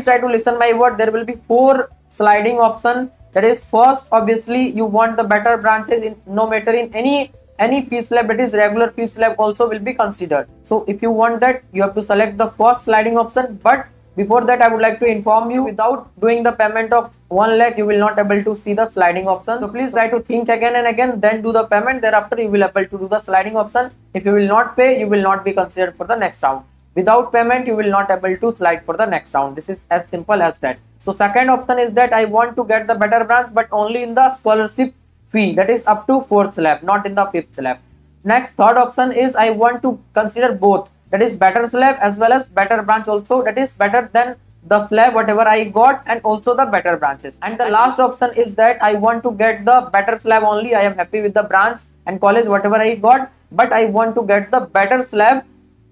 please try to listen my word. There will be four sliding option. That is first obviously you want the better branches in no matter in any any fee slab that is regular fee slab also will be considered. So if you want that you have to select the first sliding option. But before that i would like to inform you without doing the payment of 1 lakh you will not able to see the sliding option. So please try to think again and again then do the payment. Thereafter you will able to do the sliding option. If you will not pay you will not be considered for the next round without payment you will not able to slide for the next round. This is as simple as that. So second option is that i want to get the better branch but only in the scholarship fee. That is up to fourth slab not in the fifth slab. Next third option is i want to consider both. That is better slab as well as better branch also. That is better than the slab whatever i got and also the better branches. And the last option is that i want to get the better slab only. I am happy with the branch and college whatever i got but i want to get the better slab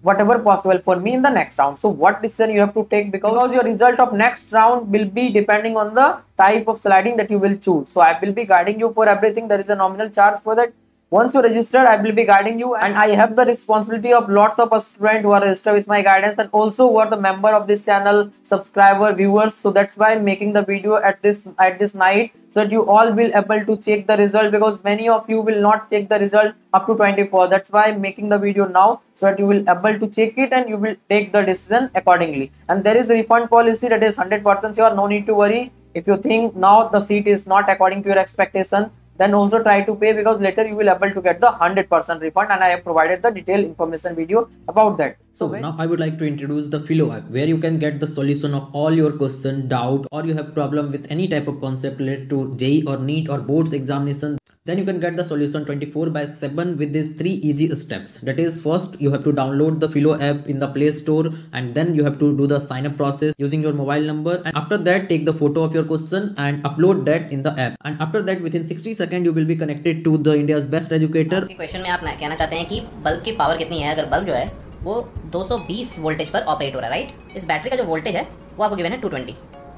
whatever possible for me in the next round. So what decision you have to take? Because, because your result of next round will be depending on the type of sliding that you will choose. So i will be guiding you for everything. There is a nominal charge for that once you register i will be guiding you and i have the responsibility of lots of students who are registered with my guidance and also who are the member of this channel subscriber viewers. So that's why i'm making the video at this at this night so that you all will able to check the result because many of you will not take the result up to 24 that's why i'm making the video now so that you will able to check it and you will take the decision accordingly. And there is a refund policy that is 100 percent sure no need to worry. If you think now the seat is not according to your expectation then also try to pay because later you will able to get the 100% refund and I have provided the detailed information video about that. So, so now I would like to introduce the Filo app where you can get the solution of all your question, doubt or you have problem with any type of concept related to JEE or NEET or boards examination then you can get the solution 24 by 7 with these three easy steps that is first you have to download the philo app in the play store and then you have to do the sign up process using your mobile number and after that take the photo of your question and upload that in the app and after that within 60 seconds you will be connected to the india's best educator question में आप कहना चाहते हैं कि bulb की power कितनी है अगर बल्ब जो है वो 220 वोल्टेज पर ऑपरेट हो रहा है राइट इस बैटरी का जो वोल्टेज है वो आपको गिवन है 220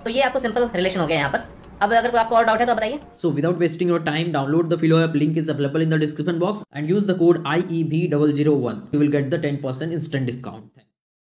तो ये आपको सिंपल रिलेशन हो गया यहाँ पर अब अगर कोई आपको और डाउट है तो बताइए। So without wasting your time download the Filo app link is available in the description box and use the code I E B double zero one you will get the ten percent instant discount